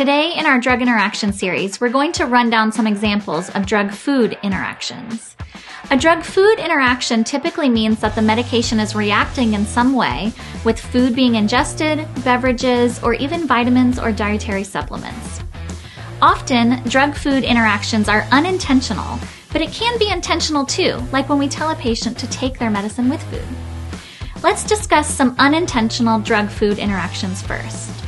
Today, in our drug interaction series, we're going to run down some examples of drug food interactions. A drug food interaction typically means that the medication is reacting in some way with food being ingested, beverages, or even vitamins or dietary supplements. Often, drug food interactions are unintentional, but it can be intentional too, like when we tell a patient to take their medicine with food. Let's discuss some unintentional drug food interactions first.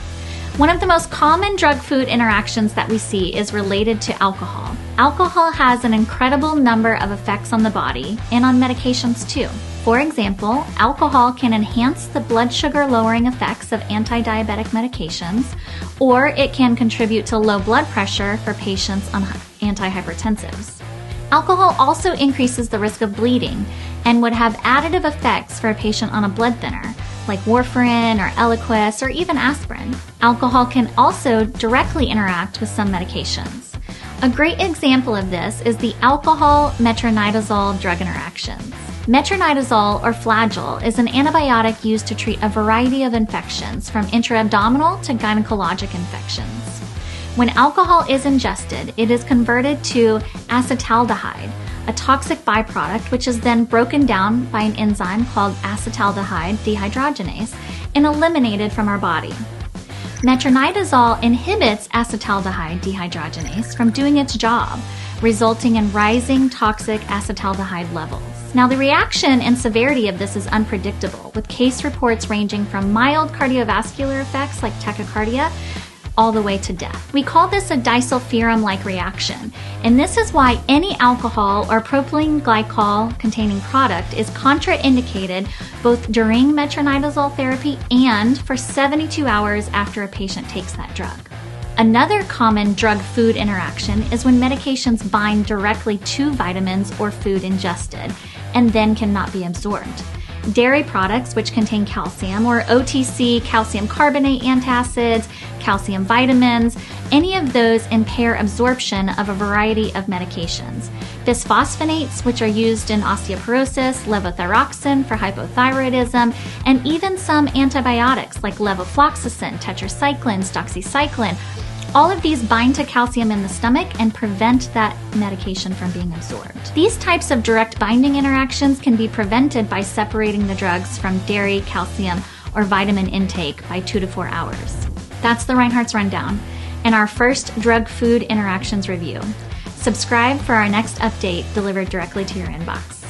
One of the most common drug food interactions that we see is related to alcohol. Alcohol has an incredible number of effects on the body and on medications too. For example, alcohol can enhance the blood sugar lowering effects of anti diabetic medications, or it can contribute to low blood pressure for patients on antihypertensives. Alcohol also increases the risk of bleeding and would have additive effects for a patient on a blood thinner, like warfarin or Eliquis or even aspirin. Alcohol can also directly interact with some medications. A great example of this is the alcohol metronidazole drug interactions. Metronidazole or flagyl is an antibiotic used to treat a variety of infections from intra-abdominal to gynecologic infections. When alcohol is ingested, it is converted to acetaldehyde, a toxic byproduct which is then broken down by an enzyme called acetaldehyde dehydrogenase and eliminated from our body. Metronidazole inhibits acetaldehyde dehydrogenase from doing its job, resulting in rising toxic acetaldehyde levels. Now, the reaction and severity of this is unpredictable, with case reports ranging from mild cardiovascular effects like tachycardia all the way to death. We call this a disulfiram like reaction, and this is why any alcohol or propylene glycol containing product is contraindicated both during metronidazole therapy and for 72 hours after a patient takes that drug. Another common drug food interaction is when medications bind directly to vitamins or food ingested and then cannot be absorbed dairy products which contain calcium, or OTC calcium carbonate antacids, calcium vitamins, any of those impair absorption of a variety of medications. Bisphosphonates, which are used in osteoporosis, levothyroxine for hypothyroidism, and even some antibiotics like levofloxacin, tetracycline, doxycycline, all of these bind to calcium in the stomach and prevent that medication from being absorbed. These types of direct binding interactions can be prevented by separating the drugs from dairy, calcium, or vitamin intake by two to four hours. That's the Reinhartz Rundown and our first drug food interactions review. Subscribe for our next update delivered directly to your inbox.